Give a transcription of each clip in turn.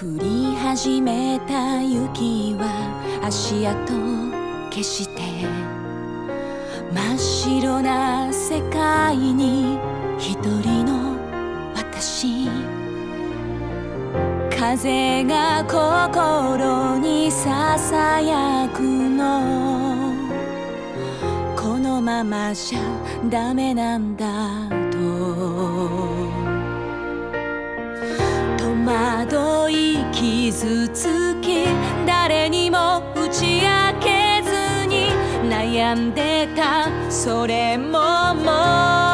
降り始めた雪は足跡消して真っ白な世界に一人の私。風が心にささやくの。このままじゃダメなんだと。戸惑傷つき誰にも打ち明けずに悩んでた。それももう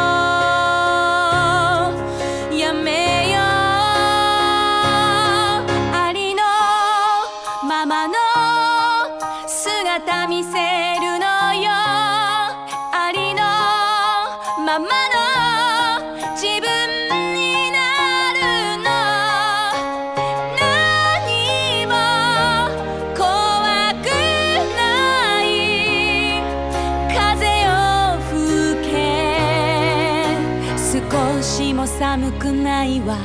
しも寒くないわ。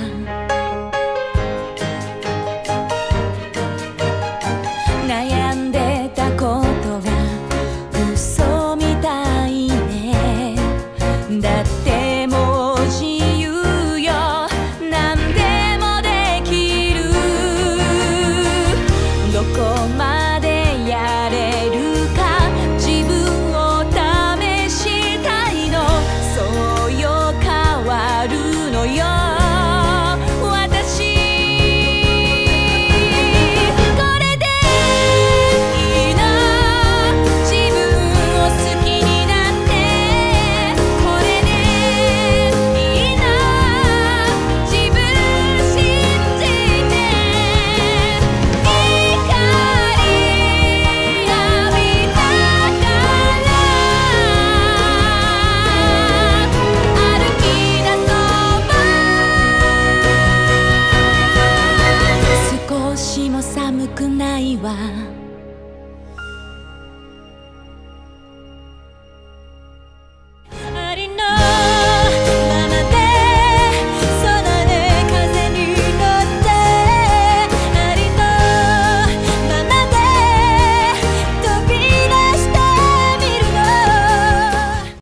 くないわ」